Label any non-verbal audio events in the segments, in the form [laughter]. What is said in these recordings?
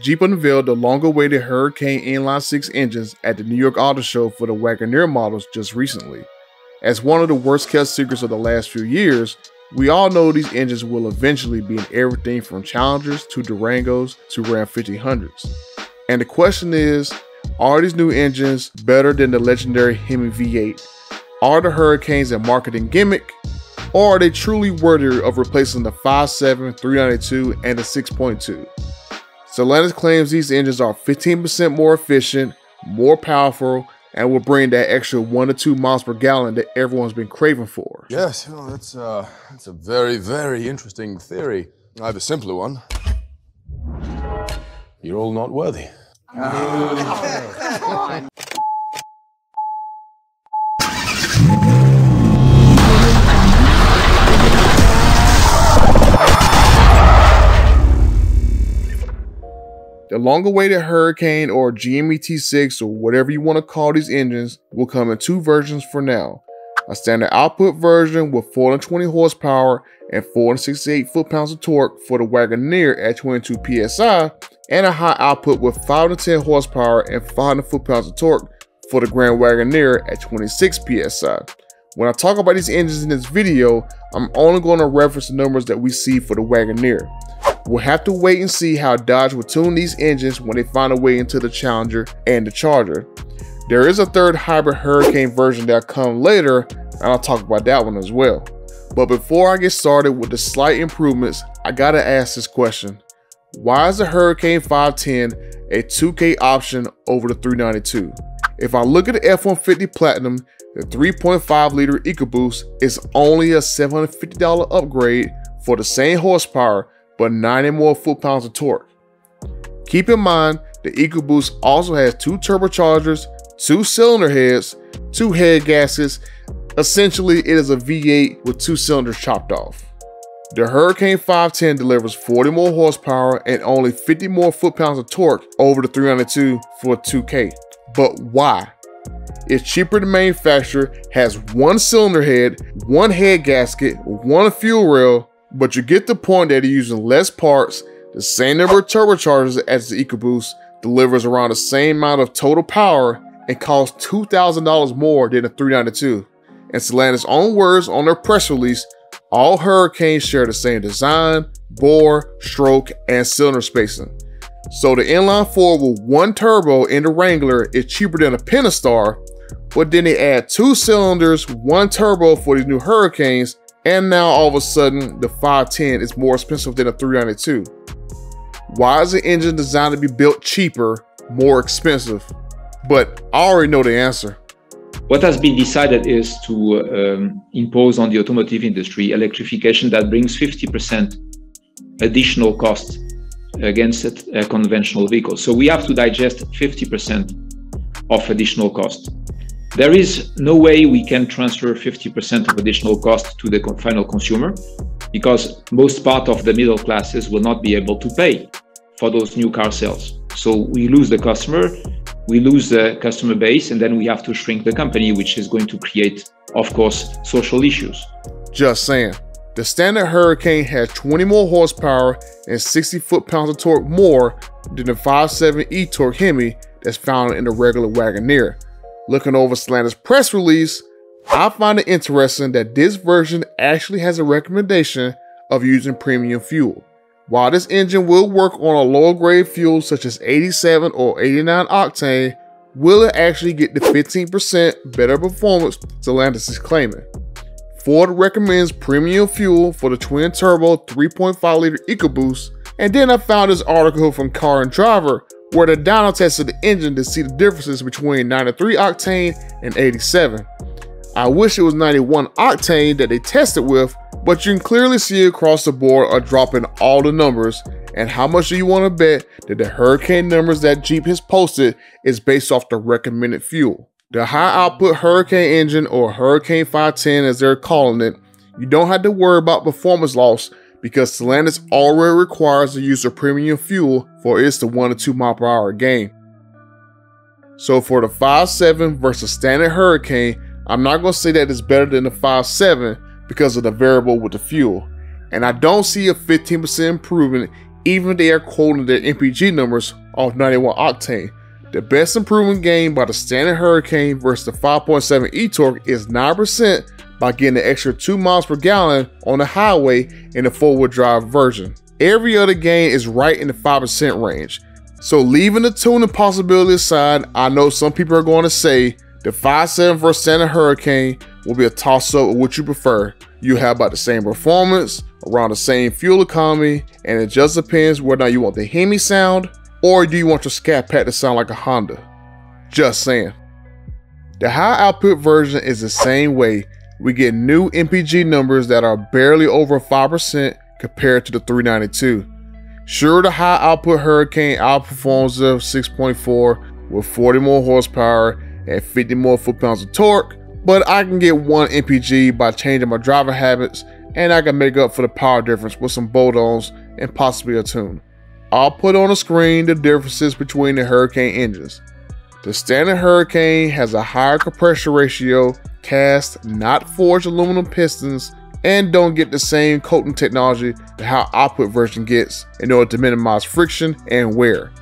Jeep unveiled the long-awaited Hurricane Inline 6 engines at the New York Auto Show for the Wagoneer models just recently. As one of the worst-kept secrets of the last few years, we all know these engines will eventually be in everything from Challengers to Durangos to Ram 1500s. And the question is, are these new engines better than the legendary Hemi V8? Are the Hurricanes a marketing gimmick? Or are they truly worthy of replacing the 5.7, 392, and the 6.2? Stellantis claims these engines are 15% more efficient, more powerful, and will bring that extra one to two miles per gallon that everyone's been craving for. Yes, well, that's, uh, that's a very, very interesting theory. I have a simpler one. You're all not worthy. [laughs] Oh. The long awaited Hurricane or GME-T6 or whatever you want to call these engines will come in two versions for now. A standard output version with 420 horsepower and 468 foot-pounds of torque for the Wagoneer at 22 psi, and a high output with 510 horsepower and 500 foot-pounds of torque for the Grand Wagoneer at 26 psi. When I talk about these engines in this video, I'm only going to reference the numbers that we see for the Wagoneer. We'll have to wait and see how Dodge will tune these engines when they find a way into the Challenger and the Charger. There is a third hybrid Hurricane version that'll come later, and I'll talk about that one as well. But before I get started with the slight improvements, I gotta ask this question. Why is the Hurricane 510 a 2K option over the 392? If I look at the F-150 Platinum, the 3.5 liter EcoBoost is only a $750 upgrade for the same horsepower but 90 more foot-pounds of torque. Keep in mind, the EcoBoost also has two turbochargers, two cylinder heads, two head gaskets. Essentially, it is a V8 with two cylinders chopped off. The Hurricane 510 delivers 40 more horsepower and only 50 more foot-pounds of torque over the 302 for 2K. But why? It's cheaper to manufacture, has one cylinder head, one head gasket, one fuel rail, but you get the point that using less parts, the same number of turbochargers as the EcoBoost, delivers around the same amount of total power and costs $2,000 more than the 392. In Stellantis' own words on their press release, all Hurricanes share the same design, bore, stroke, and cylinder spacing. So the inline 4 with one turbo in the Wrangler is cheaper than a Pentastar, but then they add two cylinders, one turbo for these new Hurricanes, and now all of a sudden, the 510 is more expensive than a 392. Why is the engine designed to be built cheaper, more expensive? But I already know the answer. What has been decided is to um, impose on the automotive industry electrification that brings 50% additional cost against a conventional vehicle. So we have to digest 50% of additional cost. There is no way we can transfer 50% of additional cost to the final consumer because most part of the middle classes will not be able to pay for those new car sales. So we lose the customer, we lose the customer base, and then we have to shrink the company, which is going to create, of course, social issues. Just saying. The standard Hurricane has 20 more horsepower and 60 foot-pounds of torque more than the 5.7 e-torque Hemi that's found in the regular Wagoneer. Looking over Stellantis press release, I find it interesting that this version actually has a recommendation of using premium fuel. While this engine will work on a lower grade fuel such as 87 or 89 octane, will it actually get the 15% better performance Stellantis is claiming? Ford recommends premium fuel for the twin turbo 3.5 liter EcoBoost, and then I found this article from Car and Driver where the dyno tested the engine to see the differences between 93 octane and 87. I wish it was 91 octane that they tested with, but you can clearly see across the board are dropping all the numbers. And how much do you want to bet that the Hurricane numbers that Jeep has posted is based off the recommended fuel? The high output Hurricane engine or Hurricane 510 as they're calling it, you don't have to worry about performance loss because Stellantis already requires the use of premium fuel for its to 1 to 2 mile per hour gain. So for the 5.7 versus standard Hurricane, I'm not going to say that it's better than the 5.7 because of the variable with the fuel. And I don't see a 15% improvement even if they are quoting their MPG numbers off 91 octane. The best improvement gained by the standard Hurricane versus the 5.7 e-torque is 9% by getting an extra 2 miles per gallon on the highway in the four-wheel drive version. Every other gain is right in the 5% range. So leaving the tuning possibility aside, I know some people are going to say the 5.7 versus standard Hurricane will be a toss-up of what you prefer. You have about the same performance, around the same fuel economy, and it just depends whether you want the Hemi sound or do you want your scat pack to sound like a Honda? Just saying. The high output version is the same way. We get new MPG numbers that are barely over 5% compared to the 392. Sure, the high output Hurricane outperforms the 6.4 with 40 more horsepower and 50 more foot-pounds of torque, but I can get one MPG by changing my driving habits and I can make up for the power difference with some bolt-ons and possibly a tune. I'll put on the screen the differences between the Hurricane engines. The standard Hurricane has a higher compression ratio, cast, not forged aluminum pistons, and don't get the same coating technology that how output version gets in order to minimize friction and wear.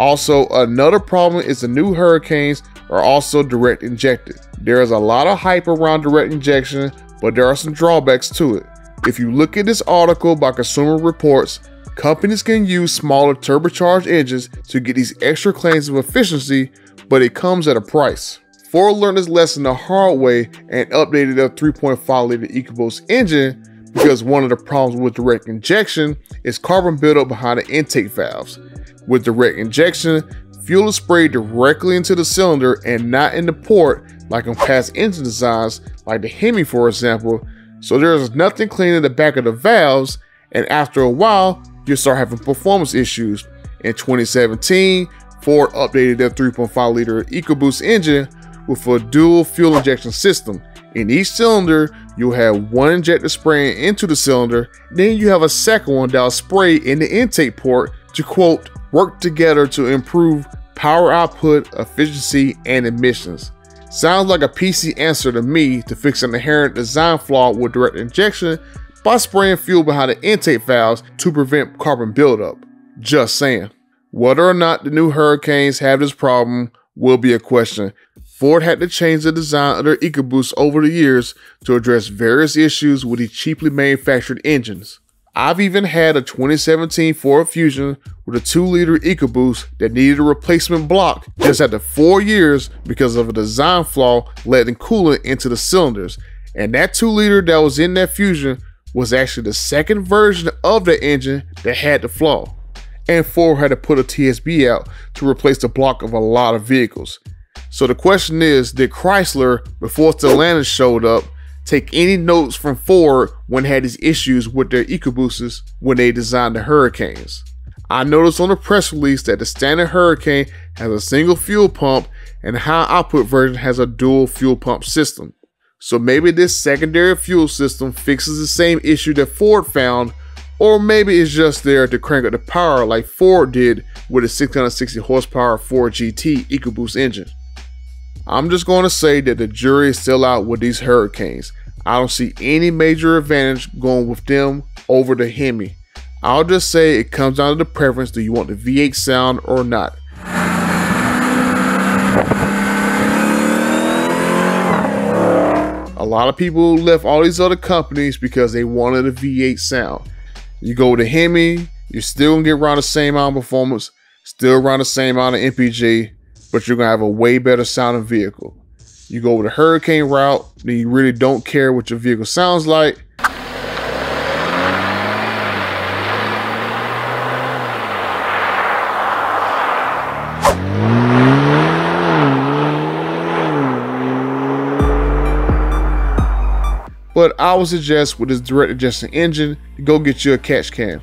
Also, another problem is the new Hurricanes are also direct injected. There is a lot of hype around direct injection, but there are some drawbacks to it. If you look at this article by Consumer Reports, companies can use smaller turbocharged engines to get these extra claims of efficiency, but it comes at a price. Ford learned this lesson the hard way and updated their 3.5 liter EcoBoost engine because one of the problems with direct injection is carbon buildup behind the intake valves. With direct injection, fuel is sprayed directly into the cylinder and not in the port like on past engine designs like the Hemi for example, so there is nothing cleaning the back of the valves and after a while you'll start having performance issues. In 2017, Ford updated their 3.5 liter EcoBoost engine with a dual fuel injection system. In each cylinder, you'll have one injector spraying into the cylinder, then you have a second one that'll spray in the intake port to quote, work together to improve power output, efficiency, and emissions. Sounds like a PC answer to me to fix an inherent design flaw with direct injection by spraying fuel behind the intake valves to prevent carbon buildup. Just saying. Whether or not the new Hurricanes have this problem will be a question. Ford had to change the design of their EcoBoost over the years to address various issues with the cheaply manufactured engines. I've even had a 2017 Ford Fusion with a 2-liter EcoBoost that needed a replacement block just after 4 years because of a design flaw letting coolant into the cylinders. And that 2-liter that was in that Fusion was actually the second version of the engine that had the flaw. And Ford had to put a TSB out to replace the block of a lot of vehicles. So the question is, did Chrysler, before Stellantis showed up, take any notes from Ford when had these issues with their EcoBoosters when they designed the Hurricanes? I noticed on the press release that the standard Hurricane has a single fuel pump and the high output version has a dual fuel pump system. So maybe this secondary fuel system fixes the same issue that Ford found, or maybe it's just there to crank up the power like Ford did with a 660 horsepower Ford GT EcoBoost engine. I'm just going to say that the jury is still out with these Hurricanes. I don't see any major advantage going with them over the Hemi. I'll just say it comes down to the preference do you want the V8 sound or not. A lot of people left all these other companies because they wanted a V8 sound. You go to Hemi, you're still gonna get around the same amount of performance, still around the same amount of MPG, but you're gonna have a way better sounding vehicle. You go with a hurricane route, then you really don't care what your vehicle sounds like. I would suggest with this direct injection engine, to go get you a catch can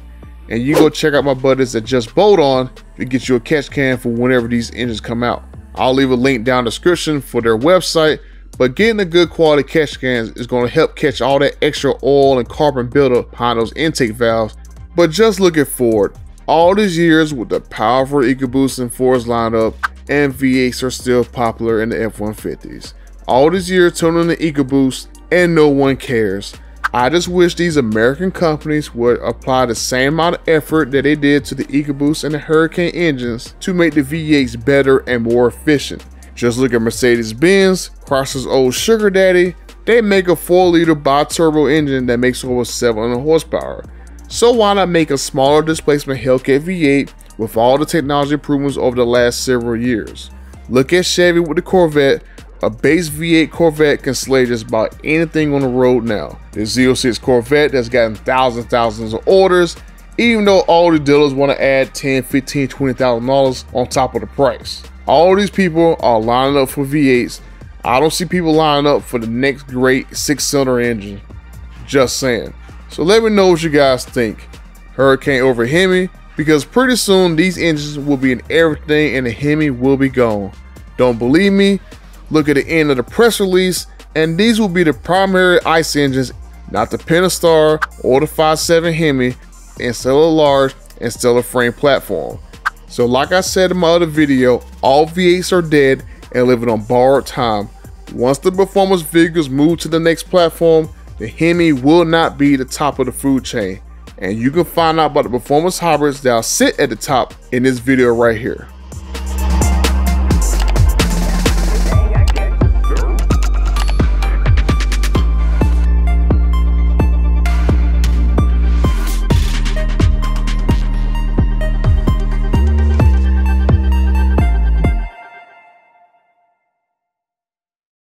and you go check out my buddies that Just Bolt On to get you a catch can for whenever these engines come out. I'll leave a link down description for their website, but getting a good quality catch can is going to help catch all that extra oil and carbon buildup behind those intake valves. But just looking forward, all these years with the powerful EcoBoost and Ford's lineup, and V8s are still popular in the F-150s. All these years tuning the EcoBoost and no one cares. I just wish these American companies would apply the same amount of effort that they did to the EcoBoost and the Hurricane engines to make the V8s better and more efficient. Just look at Mercedes-Benz, Chrysler's old sugar daddy, they make a 4 liter bi-turbo engine that makes over 700 horsepower. So why not make a smaller displacement Hellcat V8 with all the technology improvements over the last several years? Look at Chevy with the Corvette, a base V8 Corvette can slay just about anything on the road now. The Z06 Corvette that's gotten thousands thousands of orders, even though all the dealers want to add 10, 15, 20,000 dollars on top of the price. All these people are lining up for V8s I don't see people lining up for the next great six cylinder engine. Just saying. So let me know what you guys think. Hurricane over Hemi, because pretty soon these engines will be in everything and the Hemi will be gone. Don't believe me? Look at the end of the press release, and these will be the primary ICE engines, not the Pentastar or the 5.7 Hemi, and still a large and still a frame platform. So like I said in my other video, all V8s are dead and living on borrowed time. Once the performance vehicles move to the next platform, the Hemi will not be the top of the food chain. And you can find out about the performance hybrids that will sit at the top in this video right here.